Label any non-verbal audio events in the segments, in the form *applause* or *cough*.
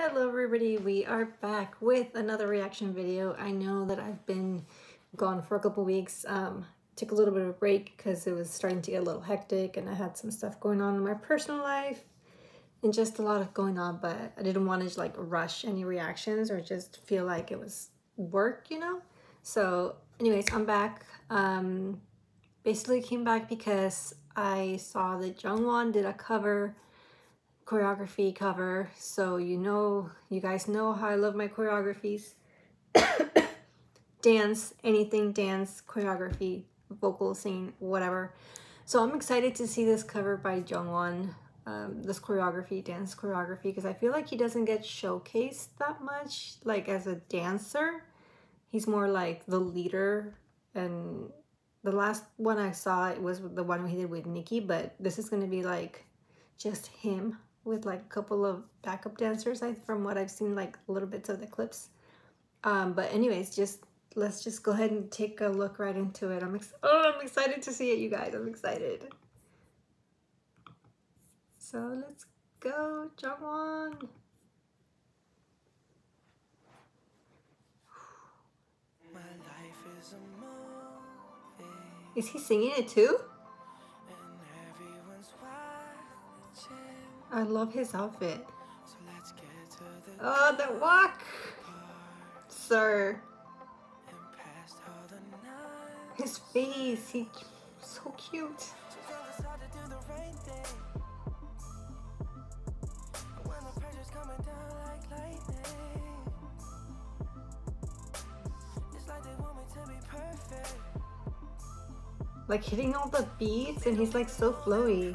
Hello everybody, we are back with another reaction video. I know that I've been gone for a couple weeks, um, took a little bit of a break because it was starting to get a little hectic and I had some stuff going on in my personal life and just a lot of going on, but I didn't want to like rush any reactions or just feel like it was work, you know? So anyways, I'm back. Um, basically came back because I saw that Jungwon did a cover choreography cover. So you know, you guys know how I love my choreographies. *coughs* dance, anything dance, choreography, vocal, singing, whatever. So I'm excited to see this cover by Jungwon, um, this choreography, dance choreography, because I feel like he doesn't get showcased that much, like as a dancer. He's more like the leader and the last one I saw it was the one he did with Ni-ki, but this is going to be like just him with like a couple of backup dancers I, from what I've seen like little bits of the clips. Um, but anyways, just let's just go ahead and take a look right into it. I'm ex oh, I'm excited to see it, you guys. I'm excited. So let's go, Jungwon. Is he singing it too? I love his outfit. Oh, the walk! Sir. His face, he's so cute. Like hitting all the beats and he's like so flowy.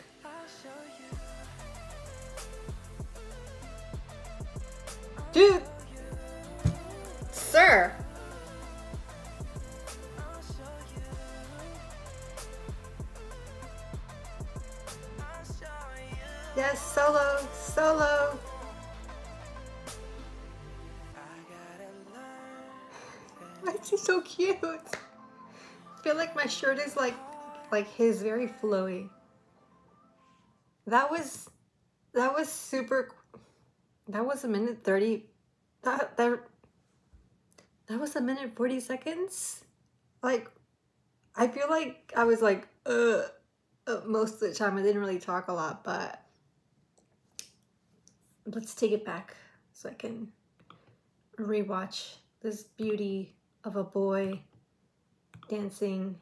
Yes, solo, solo. Why is he so cute? I feel like my shirt is like like his very flowy. That was that was super that was a minute 30 that that that was a minute 40 seconds like i feel like i was like uh, uh, most of the time i didn't really talk a lot but let's take it back so i can rewatch this beauty of a boy dancing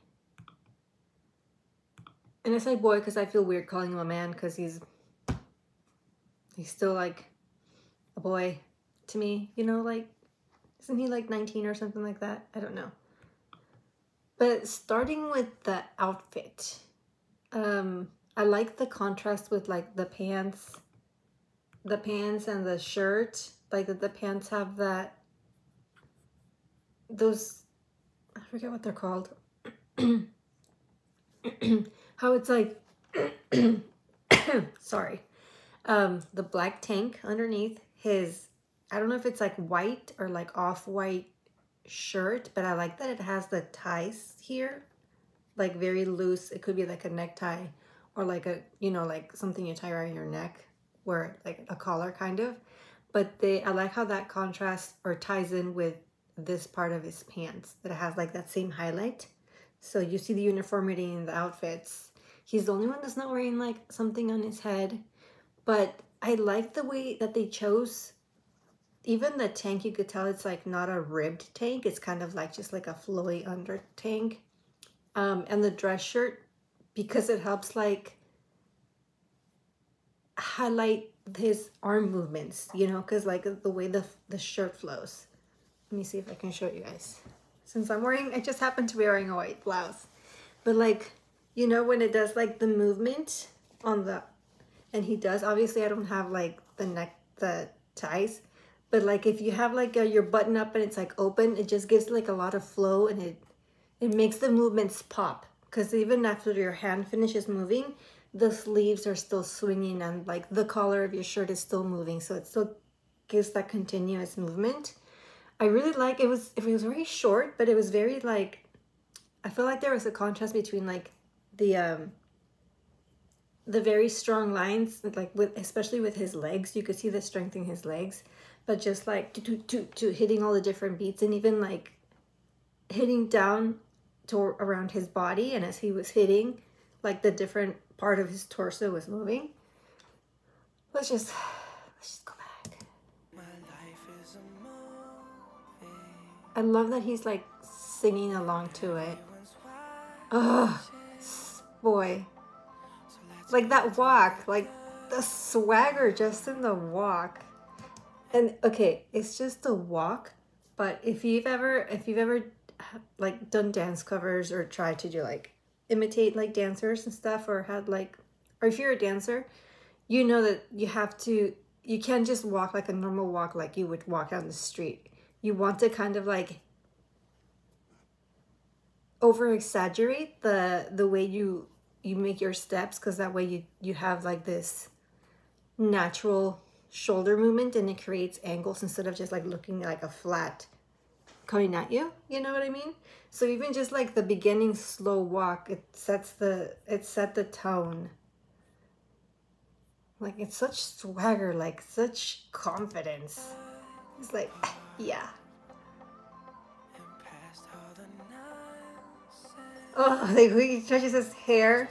and i say boy because i feel weird calling him a man because he's he's still like a boy to me, you know, like, isn't he like 19 or something like that? I don't know. But starting with the outfit, um, I like the contrast with like the pants, the pants and the shirt, like the pants have that, those, I forget what they're called. *clears throat* How it's like, *clears throat* sorry, um, the black tank underneath his, I don't know if it's like white or like off-white shirt, but I like that it has the ties here, like very loose. It could be like a necktie or like a, you know, like something you tie around your neck where like a collar kind of. But they, I like how that contrasts or ties in with this part of his pants that has like that same highlight. So you see the uniformity in the outfits. He's the only one that's not wearing like something on his head. But I like the way that they chose even the tank you could tell it's like not a ribbed tank it's kind of like just like a flowy under tank um, and the dress shirt because it helps like highlight his arm movements you know because like the way the the shirt flows. Let me see if I can show you guys. Since I'm wearing I just happen to be wearing a white blouse. But like you know when it does like the movement on the and he does. Obviously, I don't have like the neck, the ties, but like if you have like a, your button up and it's like open, it just gives like a lot of flow and it it makes the movements pop. Because even after your hand finishes moving, the sleeves are still swinging and like the collar of your shirt is still moving. So it still gives that continuous movement. I really like it was it was very short, but it was very like I feel like there was a contrast between like the um the very strong lines like with especially with his legs you could see the strength in his legs but just like to to to hitting all the different beats and even like hitting down to around his body and as he was hitting like the different part of his torso was moving. Let's just let's just go back. I love that he's like singing along to it. Ugh, boy. Like that walk, like the swagger just in the walk. And okay, it's just a walk, but if you've ever if you've ever like done dance covers or tried to do like imitate like dancers and stuff or had like or if you're a dancer, you know that you have to you can't just walk like a normal walk like you would walk down the street. You want to kind of like over exaggerate the the way you you make your steps because that way you you have like this natural shoulder movement and it creates angles instead of just like looking like a flat coming at you you know what i mean so even just like the beginning slow walk it sets the it set the tone like it's such swagger like such confidence it's like *sighs* yeah Oh, *laughs* like he touches his hair.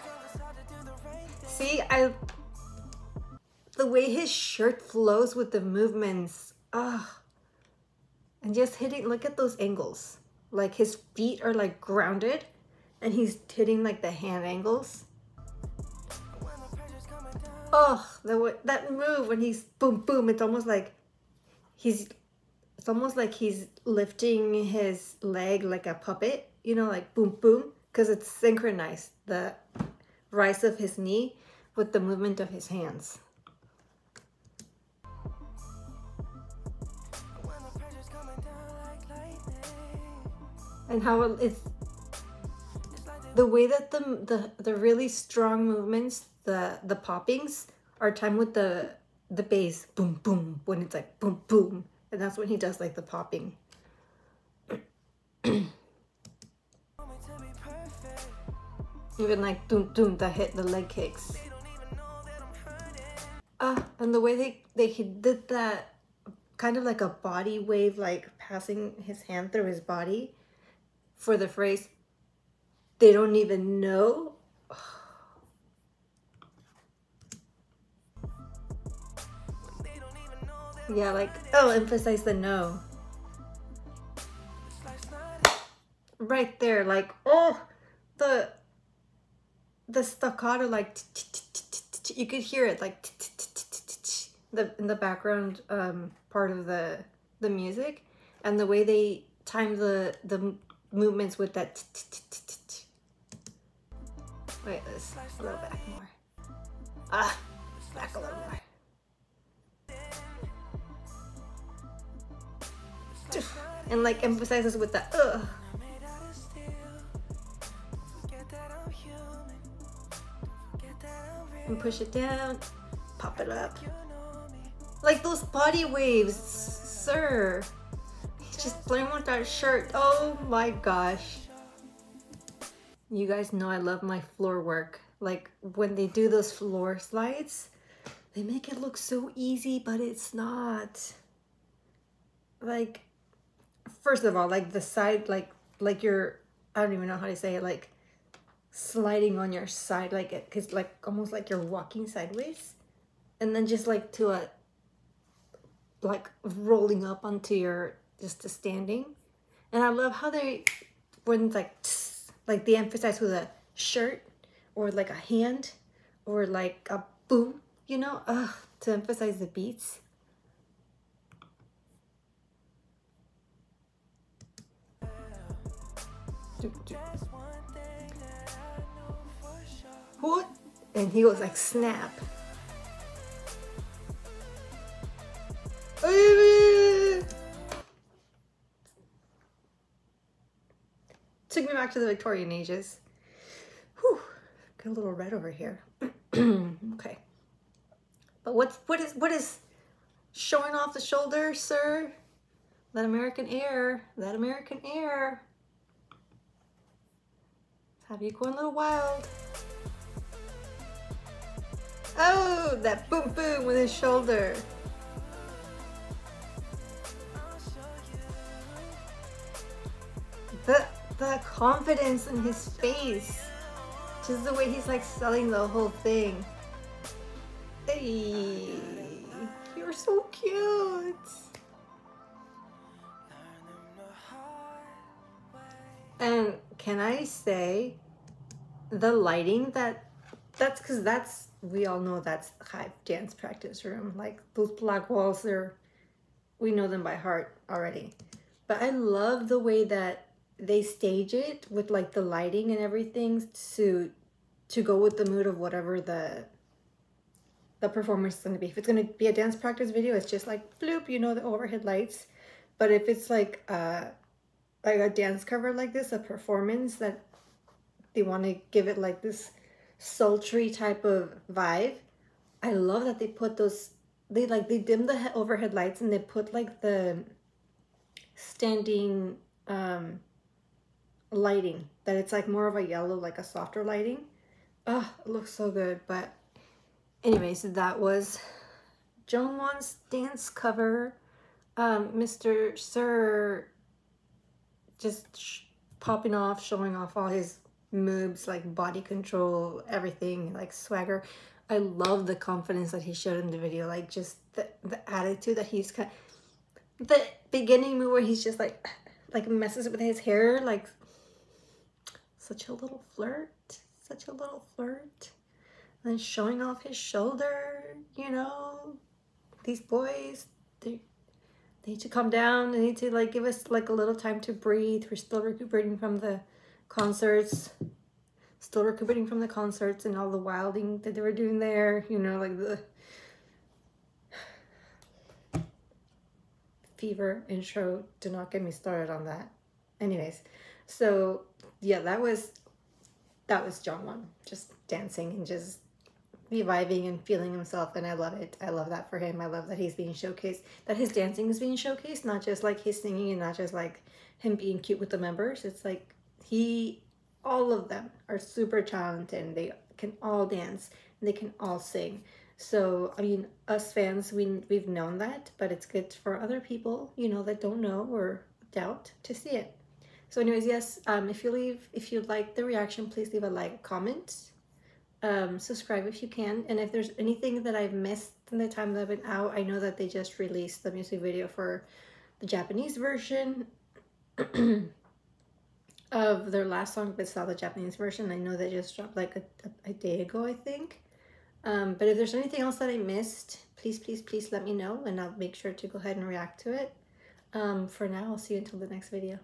See, I the way his shirt flows with the movements. Oh. And just hitting look at those angles. Like his feet are like grounded and he's hitting like the hand angles. Oh, that that move when he's boom boom, it's almost like he's it's almost like he's lifting his leg like a puppet, you know, like boom boom because it's synchronized the rise of his knee with the movement of his hands. And how it's the way that the, the the really strong movements, the the poppings are timed with the the bass boom boom when it's like boom boom and that's when he does like the popping. *clears throat* Even like doom doom that hit the leg kicks. Ah, and the way they they did that kind of like a body wave, like passing his hand through his body for the phrase, they don't even know. yeah, like, oh, emphasize the no. Right there, like, oh, the the staccato like you could hear it like the in the background um, part of the the music and the way they time the the movements with that wait this a little back more ah back a little more *sighs* and like emphasizes with the ugh and push it down, pop it up. Like those body waves, sir. Just playing with that shirt. Oh my gosh. You guys know I love my floor work. Like when they do those floor slides, they make it look so easy, but it's not. Like, first of all, like the side, like, like you're, I don't even know how to say it, like sliding on your side like it because like almost like you're walking sideways and then just like to a like rolling up onto your just a standing and i love how they when like like they emphasize with a shirt or like a hand or like a boom you know uh to emphasize the beats what? And he goes like, snap. Back to the Victorian ages. Whew, got a little red over here. *clears throat* okay. But what's what is what is showing off the shoulder, sir? That American air, that American air. Have you going a little wild? Oh, that boom boom with his shoulder. The, confidence in his face. Just the way he's like selling the whole thing. Hey, you're so cute. And can I say the lighting that that's because that's we all know that's HYBE dance practice room. Like those black walls, they're we know them by heart already. But I love the way that they stage it with like the lighting and everything to to go with the mood of whatever the the performance is going to be. If it's going to be a dance practice video, it's just like bloop, you know, the overhead lights. But if it's like a, like a dance cover like this, a performance that they want to give it like this sultry type of vibe. I love that they put those they like they dim the overhead lights and they put like the standing um lighting that it's like more of a yellow like a softer lighting oh it looks so good but anyways that was Jungwon's dance cover um Mr. Sir just popping off showing off all his moves like body control everything like swagger I love the confidence that he showed in the video like just the, the attitude that he's kind of, the beginning move where he's just like *sighs* like messes with his hair like such a little flirt such a little flirt. And then showing off his shoulder you know these boys they they need to calm down. They need to like give us like a little time to breathe. We're still recuperating from the concerts. Still recuperating from the concerts and all the wilding that they were doing there you know like the *sighs* fever intro do not get me started on that. Anyways so yeah that was that was Jungwon just dancing and just reviving and feeling himself and I love it. I love that for him. I love that he's being showcased, that his dancing is being showcased, not just like his singing and not just like him being cute with the members. It's like he, all of them are super talented and they can all dance and they can all sing. So, I mean, us fans, we, we've known that, but it's good for other people, you know, that don't know or doubt to see it. So anyways, yes, um, if you leave, if you like the reaction, please leave a like, comment, um, subscribe if you can. And if there's anything that I've missed in the time that I've been out, I know that they just released the music video for the Japanese version *clears throat* of their last song, but saw the Japanese version. I know they just dropped like a, a, a day ago, I think. Um, but if there's anything else that I missed, please, please, please let me know and I'll make sure to go ahead and react to it. Um, for now, I'll see you until the next video.